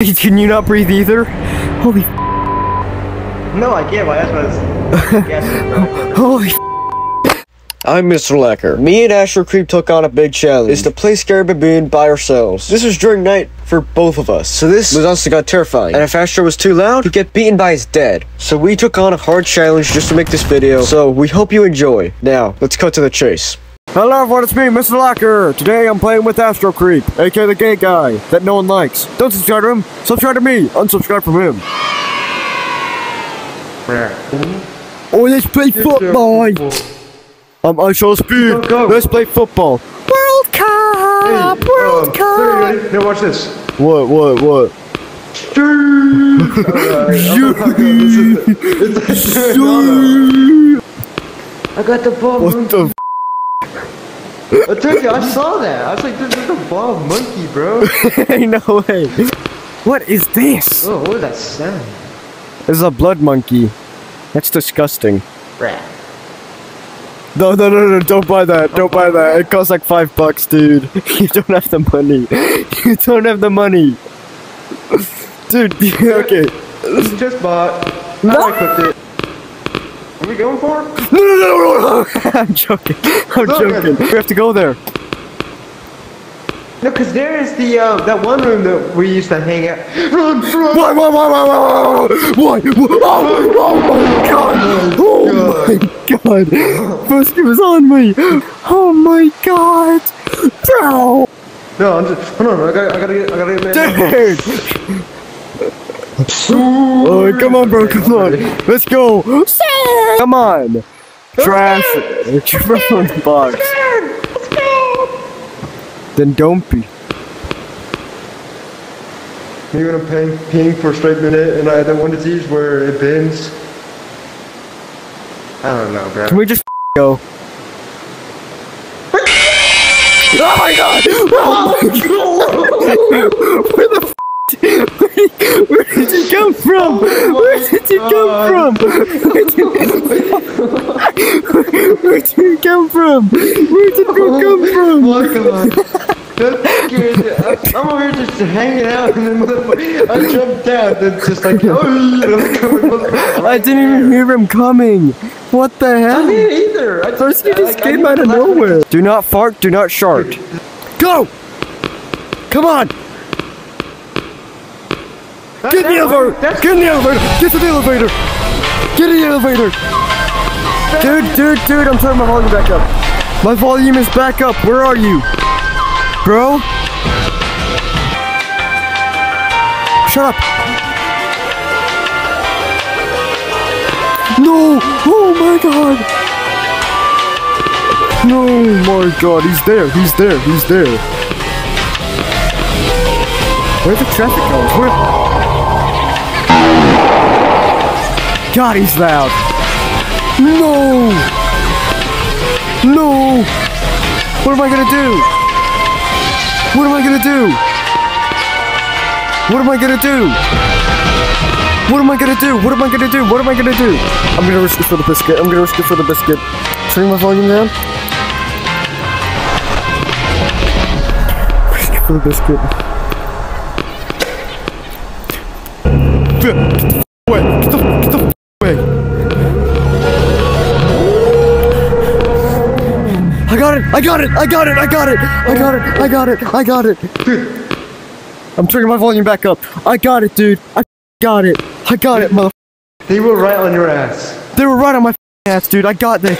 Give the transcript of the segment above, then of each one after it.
Can you not breathe either? Holy, No, I can't. That's what I was guessing, holy. I'm Mr. Lacker. Me and Astro Creep took on a big challenge. It's to play Scary Baboon by ourselves. This was during night for both of us. So this was honestly got terrifying. And if Astro was too loud, he'd get beaten by his dad. So we took on a hard challenge just to make this video. So we hope you enjoy. Now, let's cut to the chase. Hello everyone, it's me, Mr. Lacker. Today I'm playing with Astro Creep, aka the gay guy that no one likes. Don't subscribe to him, subscribe to me, unsubscribe from him. Oh, let's play football. Um, I shall speed. Go, go. Let's play football. World Cup, World Cup. Now watch this. What, what, what? I got the ball. What the? I told you, I saw that. I was like, this is a ball monkey, bro. Ain't no way. What is this? Oh, what is that sound? This is a blood monkey. That's disgusting. Rat. No, no, no, no, don't buy that. Don't buy that. It costs like five bucks, dude. You don't have the money. You don't have the money. Dude, okay. Just bought. No. I equipped it. Are we going for? No, no, no, no, no. I'm joking. I'm No, joking. We have to go there. No, because there is the, uh, that one room that we used to hang out. Run, run! What, what, what, what, what, what, what? Oh, oh my god. Oh my god. Fusky was on me. Oh my god. Bro. No, I'm just, hold on, I gotta, I gotta get, I gotta get, Dude. Oh, come on, bro. Come on. Let's go. Come on. Trash. The box. Then don't be. You're gonna ping, ping for a straight minute, and I had that one disease where it bends. I don't know, bro. Can we just go? Oh my god! Oh my god! Where the where did, where did you come Oh, from? Where did you come from? Where did, you come from? Where did you come from? Look on. I- I'm over here just hanging out, and then motherfucker, I jumped down, then just like, oh, I didn't even hear him coming. What the hell? I didn't either. I First he just like, came out of the last one- nowhere. Do not fart, do not shart. Go! Come on! That- Get in the elevator! that's- Get in the elevator! Get to the elevator! Get in the elevator! Dude, dude, dude, I'm turning my volume back up. My volume is back up. Where are you? Bro? Shut up! No! Oh my god! No, my god, he's there, he's there, he's there. Where the traffic goes? Where? God, he's loud. No! No! What am I gonna do? What am I gonna do? What am I gonna do? What am I gonna do? What am I gonna do? What am I gonna do? I'm gonna risk it for the biscuit. I'm gonna risk it for the biscuit. Turn my volume down. Risk it for the biscuit. It! I got it! I got it! I got it! I got it! I got it! I got it! I'm turning my volume back up. I got it, dude. I got it. I got it, mother. They will right on your ass. They were right on my ass, dude. I got this.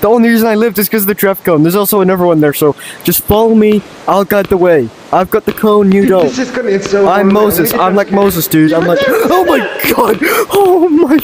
The only reason I lived is because of the traffic cone. There's also another one there, so just follow me. I'll guide the way. I've got the cone, you don't. It's just gonna, it's so I'm Moses. I'm like Moses, dude. I'm like, oh my god. Oh my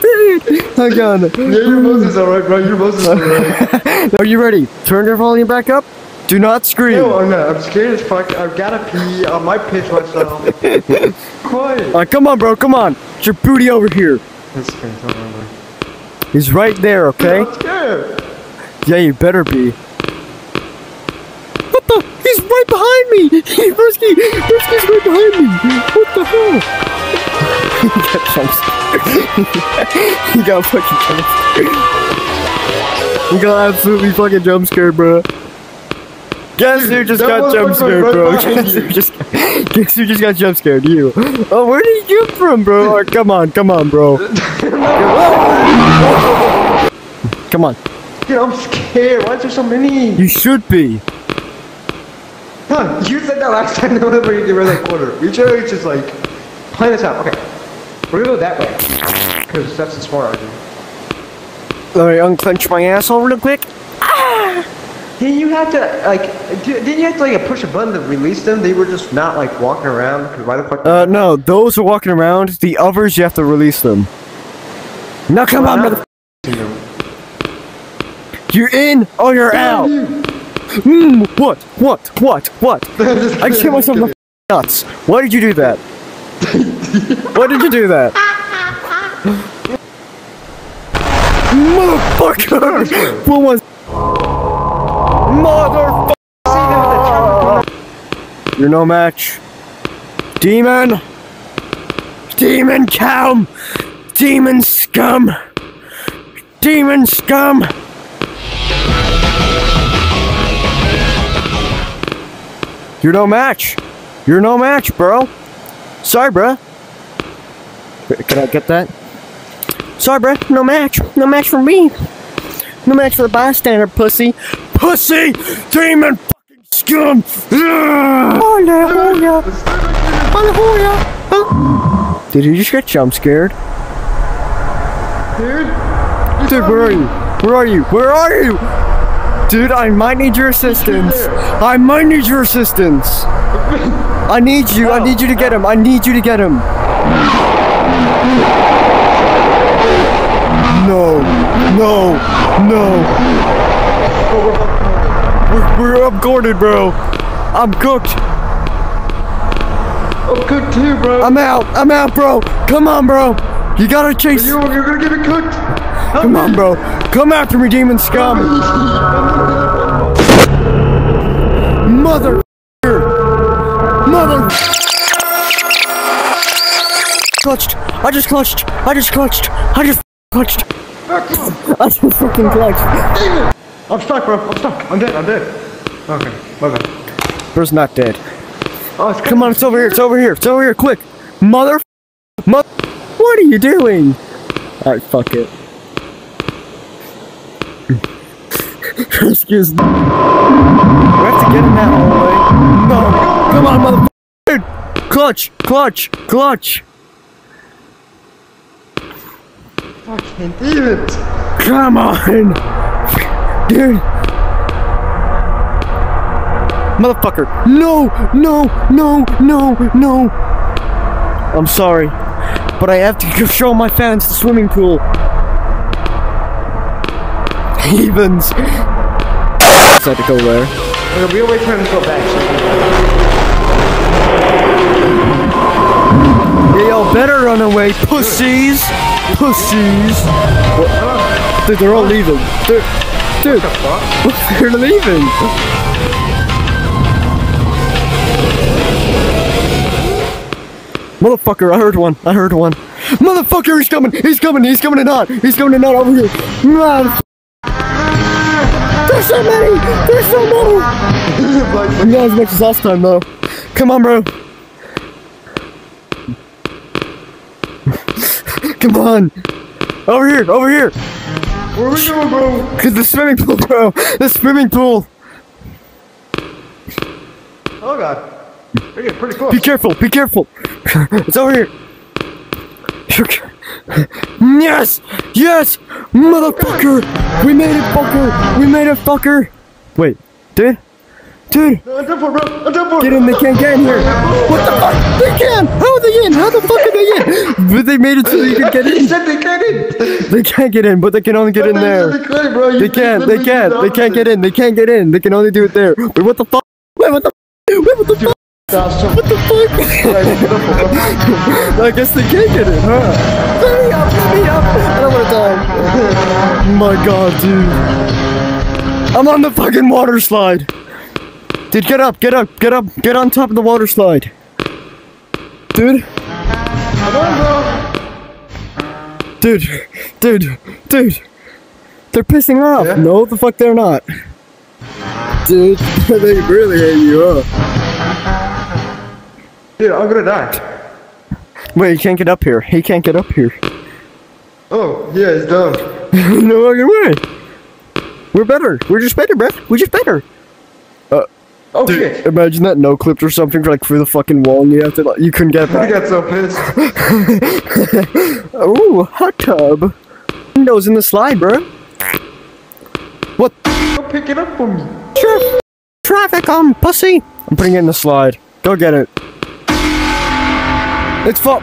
dude. Oh, got it. Yeah, you're Moses, alright, bro. You're Moses, alright. Are you ready? Turn your volume back up. Do not scream. no, I'm not. I'm scared as fuck. I've gotta pee. I might pitch myself. Quiet. Come on, bro. Come on. Get your booty over here. That's scared. Hold on, hold on. He's right there, okay? I'm scared. Yeah, you better be. What the? He's right behind me! He, Brisky! Brisky's right behind me! What the hell? he got He got fucking jump He got absolutely fucking jump scared, bro. Guess who just that got jump scared, right bro? Guess you. who just guess who just got jump scared? You. Oh, where did you come from, bro? Oh, come on, come on, bro. come on. Dude, I'm scared. Why is there so many? You should be. Huh, you said that last time whenever you were that quarter. You chose just like plan this out. Okay, we're gonna go that way because that's the smart idea. Let me unclench my asshole real quick. Didn't you have to like? Didn't you have to like push a button to release them? They were just not like walking around. Cause why the fuck? Uh, no, those are walking around. The others, you have to release them. Now come on, mother. You're in or you're out. Mm, what? What? What? What? I can't myself the nuts. Why did you do that? Why did you do that? Motherfucker! What was? Motherfucker! You're no match. Demon! Demon cow! Demon scum! Demon scum! You're no match. You're no match, bro. Sorry, bro. Can I get that? Sorry, bro. No match. No match for me. No match for the bystander, pussy. Pussy! Demon fucking scum! Hallelujah! Hallelujah! Huh? Did you just get jump scared? dude. Dude, where are you? Where are you? Where are you? Dude, I might need your assistance. I might need your assistance. I need you. I need you to get him. I need you to get him. No. No. No. We're, we're upgorded, bro. I'm cooked. I'm cooked too, bro. I'm out. I'm out, bro. Come on, bro. You gotta chase. you, you're gonna get me cooked. Come on, bro. Come after me, demon scum. Mother. Clutched. I just clutched. I just clutched. I just clutched. I just fucking clutched. I'm stuck, bro. I'm stuck. I'm dead. I'm dead. Okay. Okay. Bro's not dead. Oh, it's Come on, it's over here. It's over here. It's over here. Quick. Mother. Mother. What are you doing? Alright, fuck it. Excuse me. We have to get in that hallway. No. Come on, mother. Dude. Clutch. Clutch. Clutch. Fucking. Come on. Dude. Motherfucker. No. No. No. No. No. I'm sorry. But I have to show my fans the swimming pool. Evens. I had to go there. Okay, we'll wait for him to go back. Yeah, y'all better run away, pussies! Pussies! What? Dude, they're all leaving. Dude, dude, they're leaving. Motherfucker, I heard one. I heard one. Motherfucker, he's coming. He's coming. He's coming to not. He's coming to not over here. Man. There's so many. There's so many. Not as much as last time, though. Come on, bro. Come on. Over here. Over here. Where are we going, bro? Cause the swimming pool, bro. The swimming pool. Oh god. Getting pretty close. Be careful. Be careful. it's over here. Yes! Yes! Motherfucker! We made it, fucker! We made it, fucker! Wait, dude? Dude! I'm done for, bro. I'm done for. Get in, they can't get in here! What the fuck? They can! How are they in? How the fuck are they in? But they made it so you could get He in. said they can't in. They can't get in, but they can only get in there. said They can't, bro. They can't, they can't, they can't get in, they can't get in, they can only do it there. Wait, what the fuck? Wait, what the Wait, what the fuck? What the fuck? I guess they can't get in, huh? Let me up, let me up! I don't wanna die. My god, dude. I'm on the fucking water slide. Dude, get up, get up, get up, get on top of the water slide. Dude, Come on, bro. dude, dude, dude. They're pissing off. Yeah? No, the fuck they're not. dude. they really hate you up. Dude, I'm gonna die. Wait, he can't get up here. He can't get up here. Oh, yeah, it's dumb. no fucking way. We're better. We're just better, bruh. We're just better. Oh Dude, shit. imagine that no clipped or something like through the fucking wall and you have to like, you couldn't get it I got so pissed. Ooh, hot tub. Windows in the slide, bro. What? Go pick it up for me. Tra- traffic on pussy. I'm putting it in the slide. Go get it. It's full.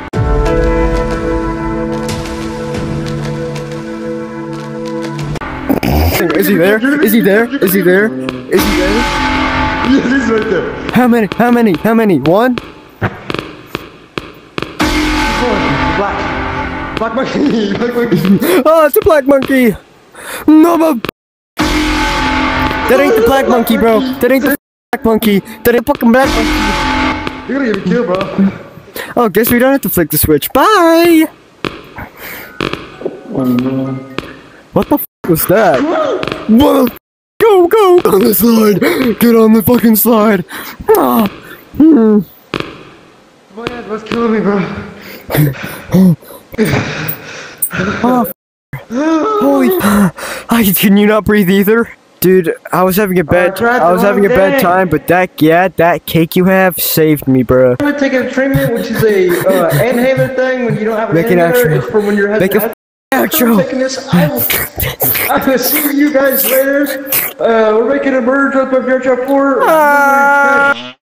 Is he there? Is he there? Is he there? Is he there? Yes, he's right there. How many? How many? How many? One? Black. Black monkey. Black monkey. Oh, it's a black monkey. No, but that ain't the black monkey, bro. That ain't the black monkey. That ain't fucking black monkey. You're gonna get me killed, bro. Oh, guess we don't have to flick the switch. Bye. What the f was that? What? Go, go on the slide. Get on the fucking slide. Ah. Hmm. My ass was killing me, bro. Oh, Holy! I can you not breathe either, dude? I was having a bad. tried I was having a bad time, but that yeah, that cake you have saved me, bro. I'm gonna take a treatment, which is a uh, inhaler thing when you don't have an Make an inhaler. actual- It's for when your head. I'm taking this. I will. I will see you guys later. Uh, we're making a merge with my VRChat 4. Ah.